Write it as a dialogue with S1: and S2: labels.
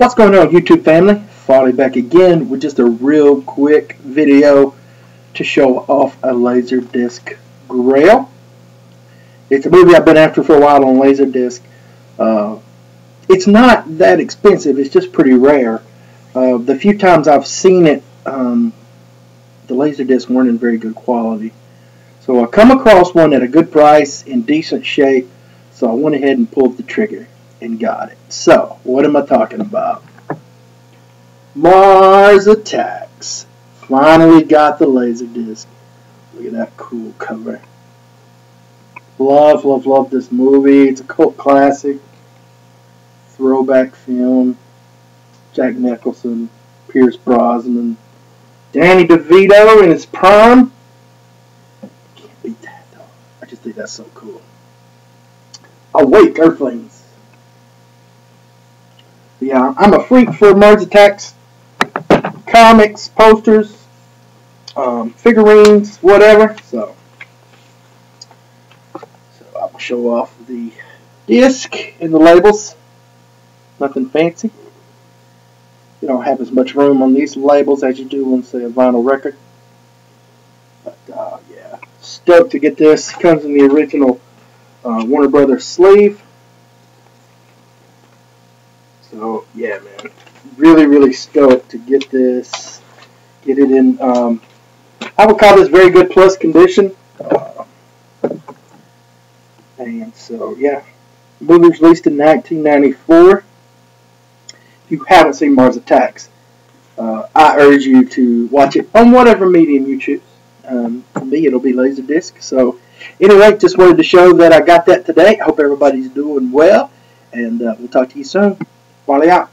S1: What's going on YouTube family? Farley back again with just a real quick video to show off a Laserdisc Grail. It's a movie I've been after for a while on Laserdisc. Uh, it's not that expensive, it's just pretty rare. Uh, the few times I've seen it, um, the Laserdisc weren't in very good quality. So I come across one at a good price, in decent shape, so I went ahead and pulled the trigger and got it. So, what am I talking about? Mars Attacks. Finally got the laser disc. Look at that cool cover. Love, love, love this movie. It's a cult classic. Throwback film. Jack Nicholson, Pierce Brosnan, Danny DeVito in his prime. Can't beat that though. I just think that's so cool. Awake, Earthlings. Yeah, I'm a freak for Mars Attacks comics, posters, um, figurines, whatever. So, so I'll show off the disc and the labels. Nothing fancy. You don't have as much room on these labels as you do on, say, a vinyl record. But, uh, yeah, stoked to get this. Comes in the original uh, Warner Brothers sleeve. So yeah, man, really, really stoked to get this, get it in. Um, I would call this very good plus condition. Uh, and so yeah, movie was released in 1994. If you haven't seen Mars Attacks, uh, I urge you to watch it on whatever medium you choose. Um, for me, it'll be Laserdisc. So anyway, just wanted to show that I got that today. I hope everybody's doing well, and uh, we'll talk to you soon. 花了呀。